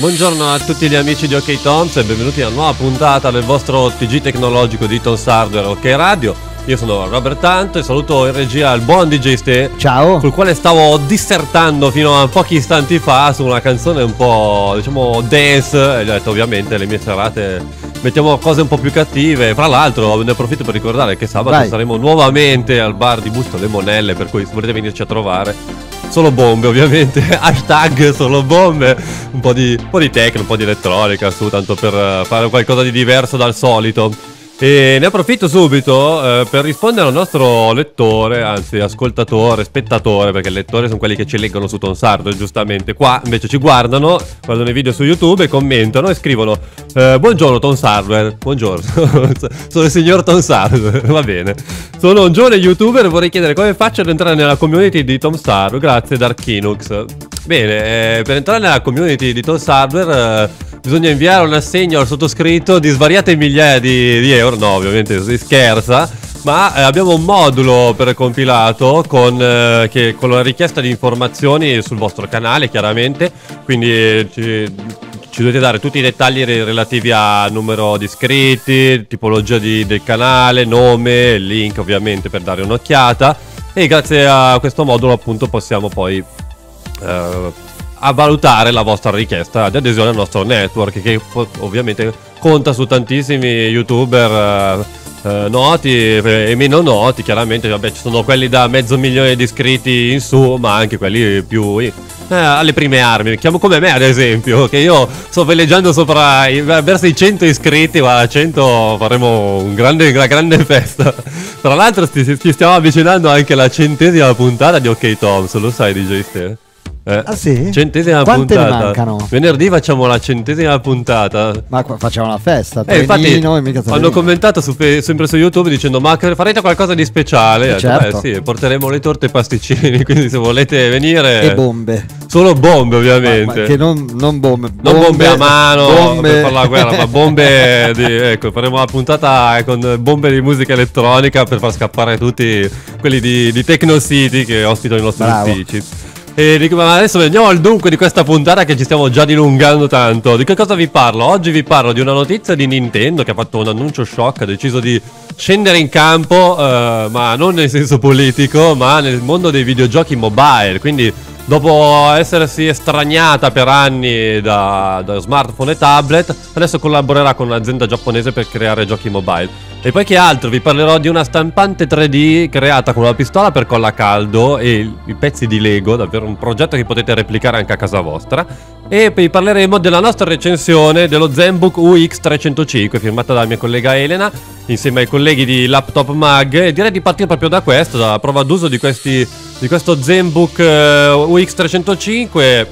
Buongiorno a tutti gli amici di OK Toms e benvenuti a una nuova puntata del vostro TG tecnologico di Tons Hardware OK Radio. Io sono Robert Tanto e saluto in regia il buon DJ Ste. Ciao. Col quale stavo dissertando fino a pochi istanti fa su una canzone un po' diciamo dance. E gli ho detto ovviamente le mie serate mettiamo cose un po' più cattive. Fra l'altro ne approfitto per ricordare che sabato Vai. saremo nuovamente al bar di Busto Le Monelle, per cui se volete venirci a trovare. Solo bombe ovviamente, hashtag solo bombe, un po' di, un po' di techno, un po' di elettronica su, tanto per eh, fare qualcosa di diverso dal solito. E ne approfitto subito eh, per rispondere al nostro lettore, anzi ascoltatore, spettatore, perché lettori sono quelli che ci leggono su Tonsardo, giustamente. Qua invece ci guardano, guardano i video su YouTube e commentano e scrivono eh, Buongiorno Tonsardware, buongiorno, sono il signor Tonsardware, va bene. Sono un giovane youtuber e vorrei chiedere come faccio ad entrare nella community di Tom Star. Grazie Darkinux. Bene, eh, per entrare nella community di Tom Hardware eh, bisogna inviare un assegno al sottoscritto di svariate migliaia di, di euro. No, ovviamente si scherza. Ma eh, abbiamo un modulo precompilato con, eh, che- con la richiesta di informazioni sul vostro canale, chiaramente. Quindi eh, ci, ci dovete dare tutti i dettagli re- relativi a numero di iscritti, tipologia di- del canale, nome, link ovviamente per dare un'occhiata. E grazie a questo modulo appunto possiamo poi eh, a valutare la vostra richiesta di adesione al nostro network che ovviamente conta su tantissimi youtuber eh, eh, noti e meno noti chiaramente vabbè ci sono quelli da mezzo milione di iscritti in su ma anche quelli più eh, alle prime armi chiamo come me ad esempio che io sto veleggiando sopra i, verso i 100 iscritti ma a 100 faremo un grande, una grande festa tra l'altro ci stiamo avvicinando anche alla centesima puntata di OK Toms lo sai DJ Ste? Eh? Ah, sì? Centesima Quante ne puntata. mancano? Venerdì facciamo la centesima puntata. Ma qua facciamo una festa. Eh, infatti hanno commentato su sempre su YouTube dicendo ma farete qualcosa di speciale? Eh, certo. Beh sì, porteremo le torte e i pasticcini, quindi se volete venire... E bombe. Solo bombe Ma- ovviamente. ma che non, non bombe. Non bombe a mano bombe- per fare la guerra, ma bombe di, ecco, faremo una puntata con bombe di musica elettronica per far scappare tutti quelli di, di Techno City che ospitano i nostri Bravo. uffici. E adesso veniamo al dunque di questa puntata che ci stiamo già dilungando tanto. Di che cosa vi parlo? Oggi vi parlo di una notizia di Nintendo che ha fatto un annuncio shock, ha deciso di scendere in campo, eh, ma non nel senso politico, ma nel mondo dei videogiochi mobile. Quindi Dopo essersi estraniata per anni da, da smartphone e tablet, adesso collaborerà con un'azienda giapponese per creare giochi mobile. E poi che altro? Vi parlerò di una stampante 3D creata con una pistola per colla caldo e i pezzi di Lego, davvero un progetto che potete replicare anche a casa vostra. E vi parleremo della nostra recensione dello Zenbook UX305 firmata dalla mia collega Elena insieme ai colleghi di Laptop Mag e direi di partire proprio da questo, dalla prova d'uso di, questi, di questo Zenbook eh, UX305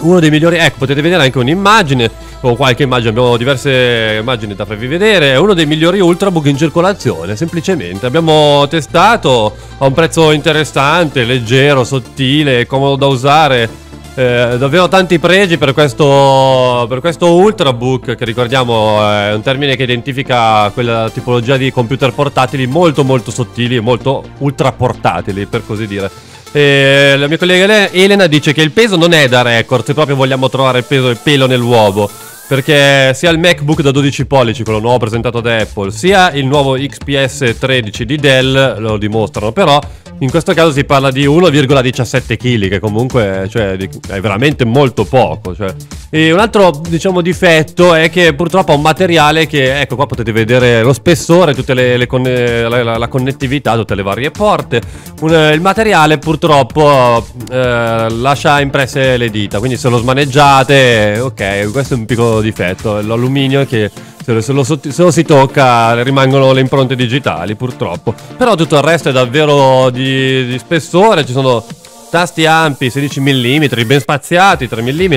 uno dei migliori, ecco potete vedere anche un'immagine o qualche immagine, abbiamo diverse immagini da farvi vedere, è uno dei migliori ultrabook in circolazione, semplicemente abbiamo testato a un prezzo interessante, leggero, sottile, comodo da usare, eh, davvero tanti pregi per questo, per questo ultrabook che ricordiamo è un termine che identifica quella tipologia di computer portatili molto molto sottili e molto ultra portatili per così dire. E la mia collega Ele- Elena dice che il peso non è da record se proprio vogliamo trovare il peso e il pelo nell'uovo. Perché sia il MacBook da 12 pollici, quello nuovo presentato da Apple, sia il nuovo XPS 13 di Dell lo dimostrano. Però in questo caso si parla di 1,17 kg, che comunque cioè, è veramente molto poco. Cioè. E un altro diciamo difetto è che purtroppo ha un materiale che, ecco qua potete vedere lo spessore, le, le conne- la, la- la connettività, tutte le varie porte. Un- il materiale purtroppo eh, lascia impresse le dita, quindi se lo smaneggiate, ok, questo è un piccolo difetto. L'alluminio che se se lo se lo si tocca rimangono le impronte digitali, purtroppo. Però tutto il resto è davvero di, di spessore, ci sono tasti ampi 16 mm, ben spaziati 3 mm,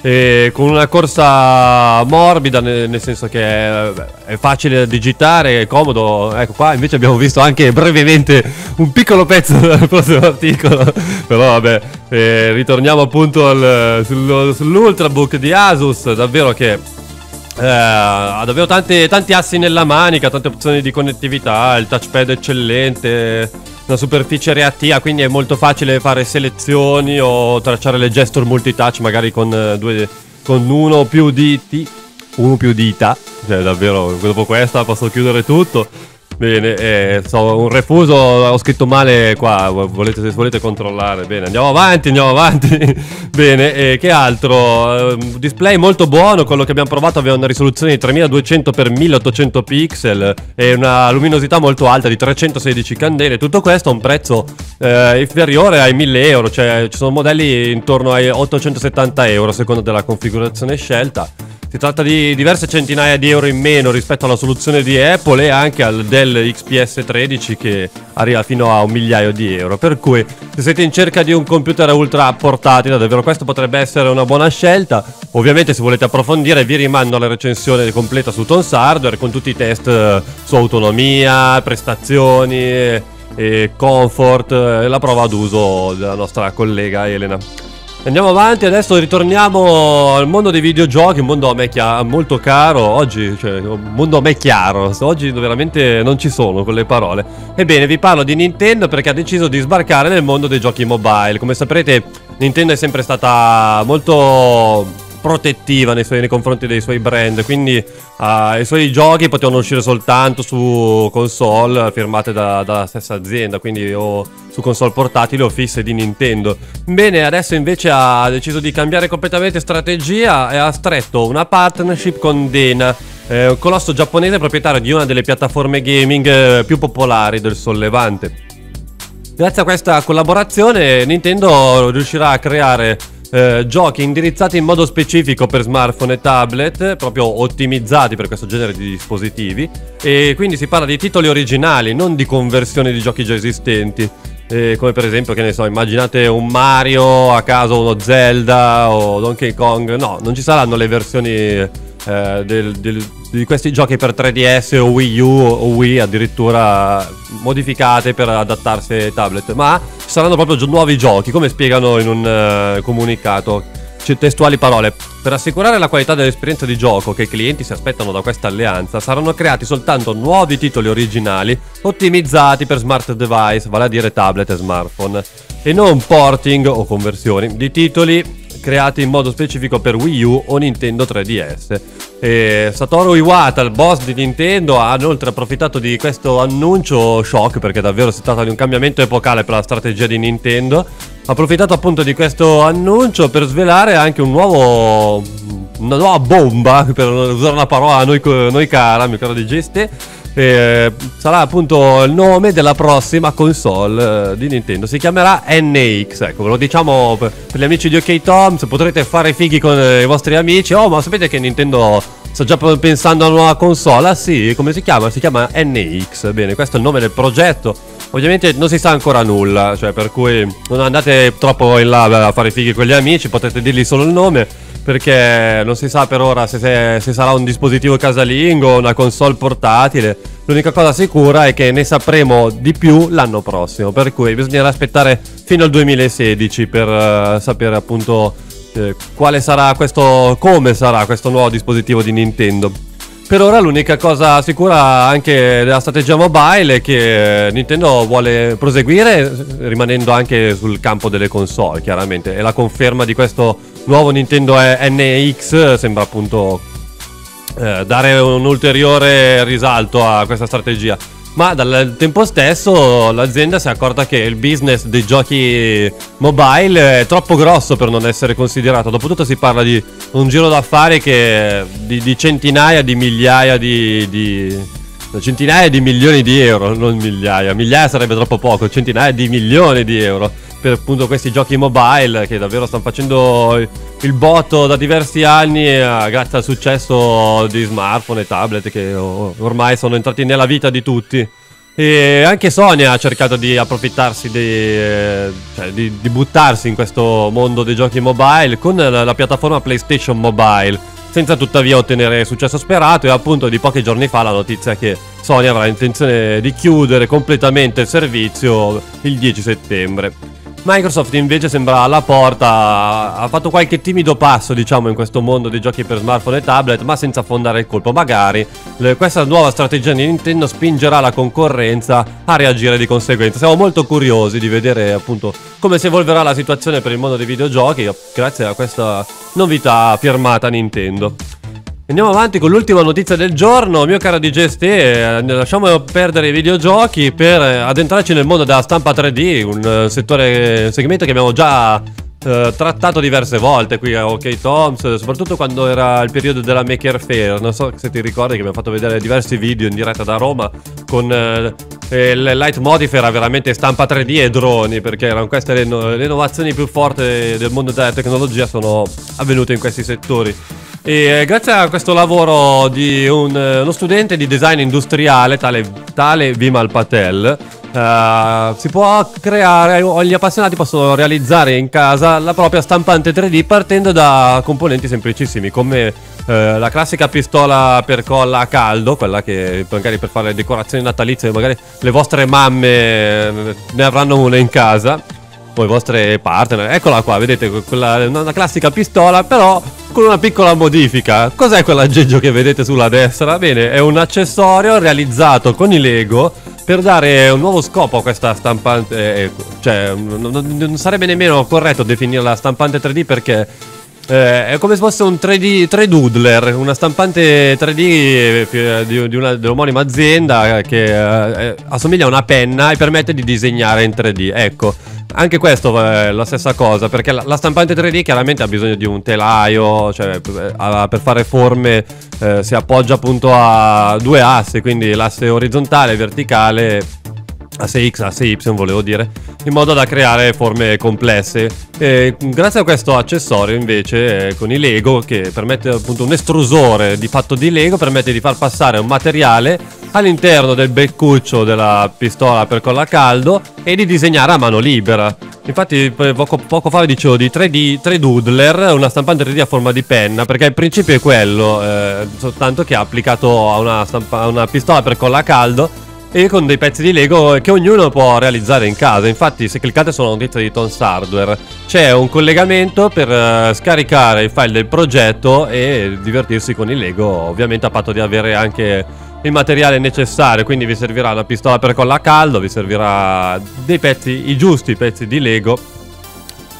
e con una corsa morbida, nel, nel senso che è, è facile da digitare, è comodo. Ecco qua invece abbiamo visto anche brevemente un piccolo pezzo del prossimo articolo. Però vabbè, eh, ritorniamo appunto al- sullo- sull'Ultrabook di Asus, davvero che eh, davvero tanti, tanti assi nella manica, tante opzioni di connettività, il touchpad eccellente, una superficie reattiva, quindi è molto facile fare selezioni o tracciare le gesture multitouch magari con eh, due, con uno più diti, uno più dita, cioè davvero, dopo questa posso chiudere tutto. Bene, eh, so, un refuso, ho scritto male qua, volete, se volete controllare. Bene, andiamo avanti, andiamo avanti. Bene, eh, che altro? Uh, display molto buono, quello che abbiamo provato aveva una risoluzione di 3200 x 1800 pixel e una luminosità molto alta di 316 candele. Tutto questo a un prezzo eh, inferiore ai 1000 euro, cioè ci sono modelli intorno ai 870 euro a seconda della configurazione scelta. Si tratta di diverse centinaia di euro in meno rispetto alla soluzione di Apple e anche al Dell XPS 13 che arriva fino a un migliaio di euro. Per cui se siete in cerca di un computer ultra portatile, davvero questo potrebbe essere una buona scelta. Ovviamente se volete approfondire vi rimando alla recensione completa su Tons Hardware con tutti i test eh, su autonomia, prestazioni e comfort e la prova d'uso della nostra collega Elena. Andiamo avanti, adesso ritorniamo al mondo dei videogiochi, un mondo a me chia- molto caro, oggi, cioè, un mondo a me chiaro, oggi veramente non ci sono quelle parole. Ebbene, vi parlo di Nintendo perché ha deciso di sbarcare nel mondo dei giochi mobile. Come saprete, Nintendo è sempre stata molto protettiva nei, suoi, nei, confronti dei suoi brand. Quindi uh, i suoi giochi potevano uscire soltanto su console firmate da, dalla stessa azienda, quindi o su console portatili o fisse di Nintendo. Bene, adesso invece ha deciso di cambiare completamente strategia e ha stretto una partnership con Dena. Eh, un colosso giapponese proprietario di una delle piattaforme gaming eh, più popolari del sollevante. Grazie a questa collaborazione Nintendo riuscirà a creare eh, giochi indirizzati in modo specifico per smartphone e tablet, proprio ottimizzati per questo genere di dispositivi. E quindi si parla di titoli originali, non di conversioni di giochi già esistenti. Eh, come per esempio, che ne so, immaginate un Mario, a caso uno Zelda o Donkey Kong. No, non ci saranno le versioni eh, del, del, di questi giochi per 3DS o Wii U o Wii addirittura modificate per adattarsi ai tablet, ma saranno proprio nuovi giochi, come spiegano in un uh, comunicato. Testuali parole. Per assicurare la qualità dell'esperienza di gioco che i clienti si aspettano da questa alleanza, saranno creati soltanto nuovi titoli originali ottimizzati per smart device, vale a dire tablet e smartphone, e non porting o conversioni di titoli creati in modo specifico per Wii U o Nintendo 3DS. E Satoru Iwata, il boss di Nintendo, ha inoltre approfittato di questo annuncio shock perché davvero si tratta di un cambiamento epocale per la strategia di Nintendo. Ha approfittato appunto di questo annuncio per svelare anche un nuovo una nuova bomba, per usare una parola a noi, noi cara, mio caro DJ Ste, eh, sarà appunto il nome della prossima console eh, di Nintendo. Si chiamerà NX. Ecco, ve lo diciamo per, gli amici di OK Toms. Potrete fare fighi con eh, i vostri amici. Oh, ma sapete che Nintendo sta già pensando a una nuova console? Ah, sì, come si chiama? Si chiama NX. Bene, questo è il nome del progetto. Ovviamente non si sa ancora nulla, cioè per cui non andate troppo in là a fare fighi con gli amici, potete dirgli solo il nome perché non si sa per ora se, se, se, sarà un dispositivo casalingo o una console portatile. L'unica cosa sicura è che ne sapremo di più l'anno prossimo, per cui bisognerà aspettare fino al 2016 per uh, sapere appunto uh, quale sarà questo, come sarà questo nuovo dispositivo di Nintendo. Per ora l'unica cosa sicura anche della strategia mobile è che Nintendo vuole proseguire rimanendo anche sul campo delle console, chiaramente. E la conferma di questo nuovo Nintendo NX sembra appunto eh, dare un ulteriore risalto a questa strategia. Ma dal tempo stesso l'azienda si è accorta che il business dei giochi mobile è troppo grosso per non essere considerato. Dopotutto si parla di un giro d'affari che di, di centinaia di migliaia di, di, centinaia di milioni di euro, non migliaia. Migliaia sarebbe troppo poco, centinaia di milioni di euro per appunto questi giochi mobile che davvero stanno facendo il botto da diversi anni eh, grazie al successo di smartphone e tablet che ormai sono entrati nella vita di tutti. E anche Sony ha cercato di approfittarsi di, eh, cioè, di, di buttarsi in questo mondo dei giochi mobile con la, la piattaforma PlayStation Mobile, senza tuttavia ottenere il successo sperato e appunto di pochi giorni fa la notizia che Sony avrà intenzione di chiudere completamente il servizio il 10 settembre. Microsoft invece sembra alla porta, ha fatto qualche timido passo diciamo in questo mondo dei giochi per smartphone e tablet, ma senza affondare il colpo. Magari le, questa nuova strategia di Nintendo spingerà la concorrenza a reagire di conseguenza. Siamo molto curiosi di vedere appunto come si evolverà la situazione per il mondo dei videogiochi grazie a questa novità firmata Nintendo. Andiamo avanti con l'ultima notizia del giorno, mio caro DJST, eh, lasciamo perdere i videogiochi per eh, addentrarci nel mondo della stampa 3D, un eh, settore, un segmento che abbiamo già eh, trattato diverse volte qui a OK Toms, soprattutto quando era il periodo della Maker Fair. Non so se ti ricordi che abbiamo fatto vedere diversi video in diretta da Roma con eh, il leitmotiv era veramente stampa 3D e droni, perché erano queste le, le innovazioni più forti del mondo della tecnologia sono avvenute in questi settori. E eh, grazie a questo lavoro di un, eh, uno studente di design industriale, tale, tale Vimal Patel, uh, si può creare, o gli appassionati possono realizzare in casa la propria stampante 3D partendo da componenti semplicissimi come uh, la classica pistola per colla a caldo, quella che magari per fare le decorazioni natalizie, magari le vostre mamme ne avranno una in casa o i vostri partner. Eccola qua, vedete, quella, una classica pistola, però con una piccola modifica. Cos'è quell'aggeggio che vedete sulla destra? Bene, è un accessorio realizzato con i Lego per dare un nuovo scopo a questa stampante. Eh, cioè, non, sarebbe nemmeno corretto definirla stampante 3D perché eh, è come se fosse un 3D 3 Doodler, una stampante 3D eh, di, di una, dell'omonima azienda che eh, assomiglia a una penna e permette di disegnare in 3D. Ecco, anche questo è la stessa cosa, perché la, la stampante 3D chiaramente ha bisogno di un telaio, cioè per fare forme eh, si appoggia appunto a due assi, quindi l'asse orizzontale e verticale asse X, asse Y volevo dire, in modo da creare forme complesse. E grazie a questo accessorio invece eh, con i Lego che permette appunto un estrusore di fatto di Lego permette di far passare un materiale all'interno del beccuccio della pistola per colla a caldo e di disegnare a mano libera. Infatti poco, poco fa vi dicevo di 3D, 3 Doodler, una stampante 3D a forma di penna, perché il principio è quello, eh, soltanto che è applicato a una, stampa, a una pistola per colla a caldo e con dei pezzi di Lego che ognuno può realizzare in casa. Infatti, se cliccate sulla notizia di Tons Hardware, c'è un collegamento per uh, scaricare i file del progetto e divertirsi con il Lego, ovviamente a patto di avere anche il materiale necessario, quindi vi servirà una pistola per colla a caldo, vi servirà dei pezzi, i giusti pezzi di Lego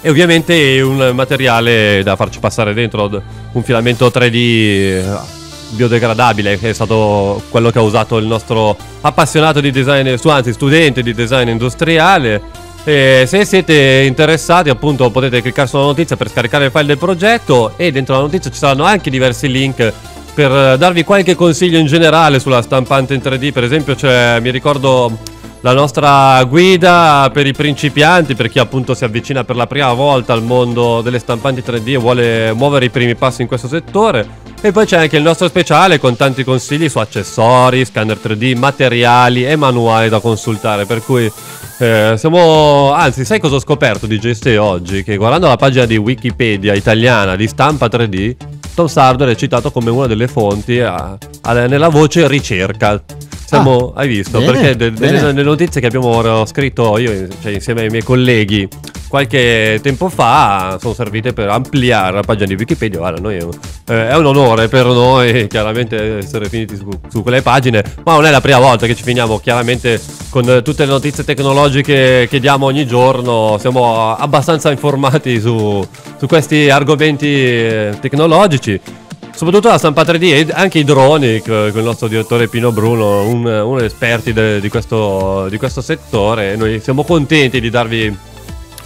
e ovviamente un materiale da farci passare dentro un filamento 3D biodegradabile che è stato quello che ha usato il nostro appassionato di design, anzi studente di design industriale. E se siete interessati appunto potete cliccare sulla notizia per scaricare il file del progetto e dentro la notizia ci saranno anche diversi link per darvi qualche consiglio in generale sulla stampante in 3D. Per esempio c'è, mi ricordo la nostra guida per i principianti, per chi appunto si avvicina per la prima volta al mondo delle stampanti 3D e vuole muovere i primi passi in questo settore. E poi c'è anche il nostro speciale con tanti consigli su accessori, scanner 3D, materiali e manuali da consultare. Per cui eh, siamo. Anzi, sai cosa ho scoperto di GST oggi? Che guardando la pagina di Wikipedia italiana di stampa 3D, Tom Sardor è citato come una delle fonti a, a, nella voce ricerca. Siamo, ah, hai visto? Bene, perché de, de, nelle notizie che abbiamo scritto io cioè, insieme ai miei colleghi qualche tempo fa sono servite per ampliare la pagina di Wikipedia. Guarda, noi, eh, è un onore per noi chiaramente essere finiti su, su, quelle pagine, ma non è la prima volta che ci finiamo chiaramente con tutte le notizie tecnologiche che diamo ogni giorno. Siamo abbastanza informati su, su questi argomenti eh, tecnologici. Soprattutto la stampa 3D e anche i droni, con il nostro direttore Pino Bruno, un, uno degli esperti di, questo, di questo settore. Noi siamo contenti di darvi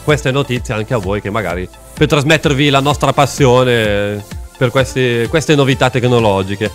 queste notizie anche a voi che magari per trasmettervi la nostra passione per questi, queste novità tecnologiche.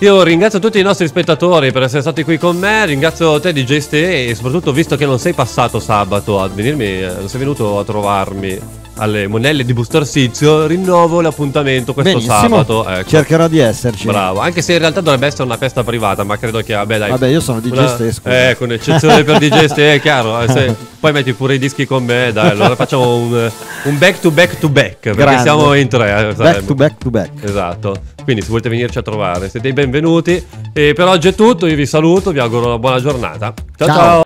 Io ringrazio tutti i nostri spettatori per essere stati qui con me, ringrazio te DJ Ste e soprattutto visto che non sei passato sabato a venirmi, non sei venuto a trovarmi alle monelle di Busto Arsizio, rinnovo l'appuntamento questo Benissimo. sabato. Ecco. Cercherò di esserci. Bravo, anche se in realtà dovrebbe essere una festa privata, ma credo che vabbè dai. Vabbè, io sono Ste, Eh, con eccezione per DJ Ste, è chiaro. Eh, se, poi metti pure i dischi con me, dai, allora facciamo un, un back to back to back, perché Grande. siamo in tre. Eh, back to back to back. Esatto. Quindi se volete venirci a trovare, siete i benvenuti. E per oggi è tutto, io vi saluto, vi auguro una buona giornata. ciao. ciao. ciao.